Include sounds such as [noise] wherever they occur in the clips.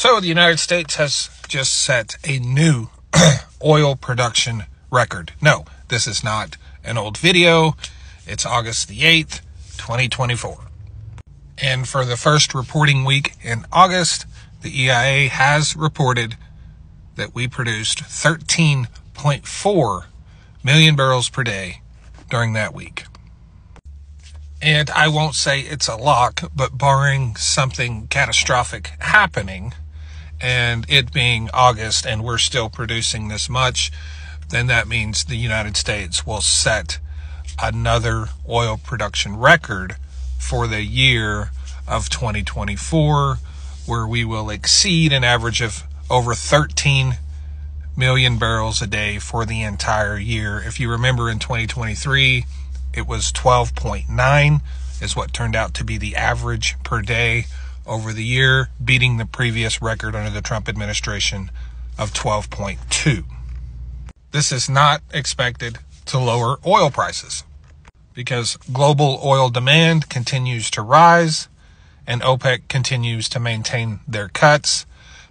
So the United States has just set a new [clears throat] oil production record. No, this is not an old video. It's August the 8th, 2024. And for the first reporting week in August, the EIA has reported that we produced 13.4 million barrels per day during that week. And I won't say it's a lock, but barring something catastrophic happening, and it being August and we're still producing this much, then that means the United States will set another oil production record for the year of 2024, where we will exceed an average of over 13 million barrels a day for the entire year. If you remember in 2023, it was 12.9 is what turned out to be the average per day over the year, beating the previous record under the Trump administration of 12.2. This is not expected to lower oil prices because global oil demand continues to rise and OPEC continues to maintain their cuts.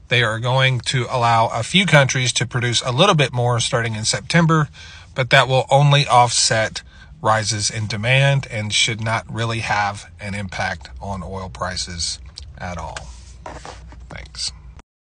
They are going to allow a few countries to produce a little bit more starting in September, but that will only offset rises in demand and should not really have an impact on oil prices at all.